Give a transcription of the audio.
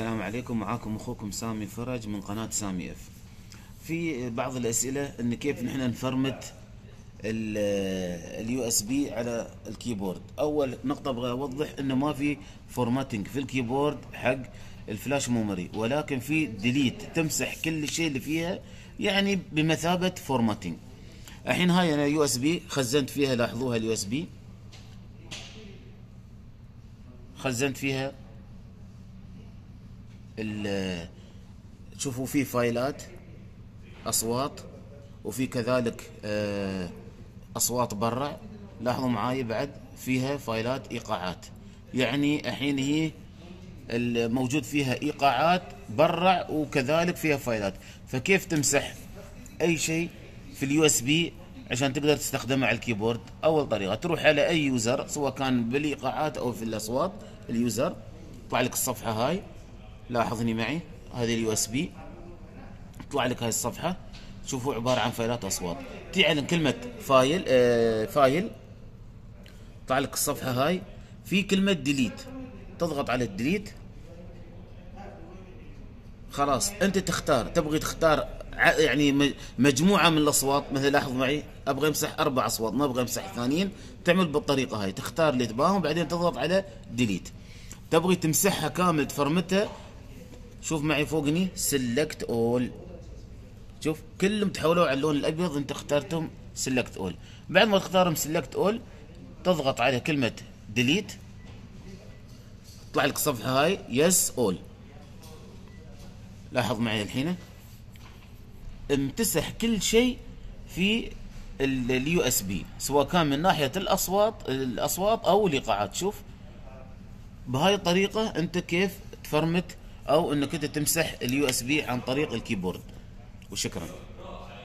السلام عليكم. معاكم أخوكم سامي فرج من قناة سامي إف. في بعض الأسئلة إن كيف نحن نفرمت ال USB على ال keyboard. أول نقطة أبغى أوضح إنه ما في formatting في ال keyboard حق ال flash memory ولكن في delete تمسح كل شيء اللي فيها يعني بمثابة formatting الحين هاي أنا USB خزنت فيها لاحظوها ال USB خزنت فيها تشوفوا في فايلات أصوات وفي كذلك آه، أصوات برا لاحظوا معاي بعد فيها فايلات إيقاعات. يعني الحين هي الموجود فيها إيقاعات برا وكذلك فيها فايلات. فكيف تمسح أي شيء في ال USB عشان تقدر تستخدمه على ال keyboard؟ أول طريقة تروح على أي user سواء كان بالإيقاعات أو في الأصوات ال user يطلع لك الصفحة هاي. لاحظني معي. هذه ال USB تطلع لك هاي الصفحة. تشوفوا عبارة عن فايلات أصوات. تعلن كلمة file آه file. تطلع لك الصفحة هاي. في كلمة delete تضغط على ال delete خلاص أنت تختار. تبغي تختار يعني مجموعة من الأصوات. مثلا لاحظ معي أبغى أمسح أربع أصوات ما أبغى أمسح ثانيين. تعمل بالطريقة هاي. تختار اللي تباهم وبعدين تضغط على delete تبغي تمسحها كامل تفرمتها. شوف معي فوق في select all شوف كلهم تحولوا على اللون الأبيض انت اخترتهم select all بعد ما تختارهم select all تضغط على كلمة delete تطلع لك الصفحه هاي yes all لاحظ معي الحين؟ امتسح كل شيء في ال USB سواء كان من ناحية الأصوات الأصوات أو الإيقاعات. شوف بهاي الطريقة أنت كيف تفرمت أو إنك أنت تمسح ال USB عن طريق ال keyboard. وشكرا.